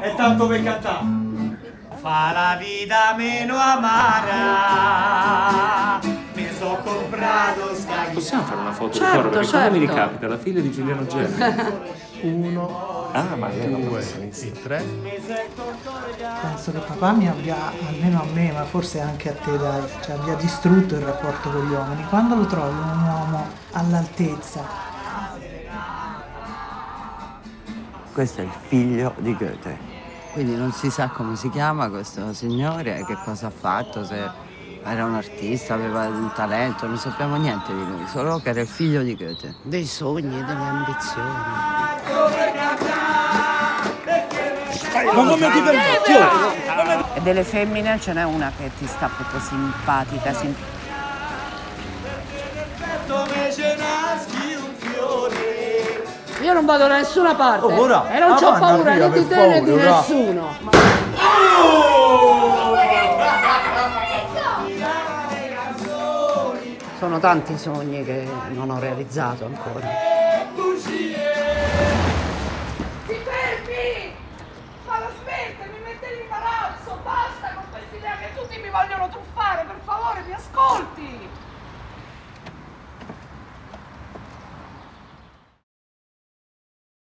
È tanto per cantare. Fa la vita meno amara. Mi sono comprato sta Possiamo fare una foto Certo, di coro? Perché certo. come mi ricapita? La figlia di Giuliano Gelli. Uno, Ah, ma due e tre. Penso che papà mi abbia, almeno a me, ma forse anche a te, dai, cioè abbia distrutto il rapporto con gli uomini. Quando lo trovi un uomo all'altezza, Questo è il figlio di Goethe. Quindi non si sa come si chiama questo signore, che cosa ha fatto, se era un artista, aveva un talento, non sappiamo niente di lui, solo che era il figlio di Goethe. Dei sogni, delle ambizioni. Ma come ti permetti? E delle femmine ce n'è una che ti sta proprio simpatica, sim- Io non vado da nessuna parte Oh, ora, e non ho paura arriva, né di te né di ora. nessuno. Sono tanti i sogni che non ho realizzato ancora. Ti fermi! Ma la smette, mi mette in imbarazzo, basta con questa idea che tutti mi vogliono truffare, per favore, mi ascolti!